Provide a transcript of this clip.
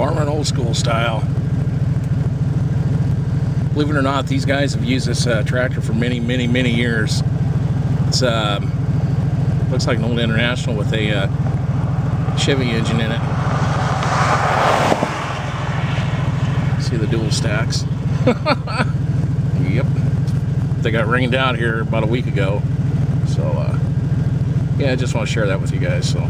Farming old school style. Believe it or not, these guys have used this uh, tractor for many, many, many years. It's uh, looks like an old International with a uh, Chevy engine in it. See the dual stacks. yep. They got rained out here about a week ago. So, uh, yeah, I just want to share that with you guys. So,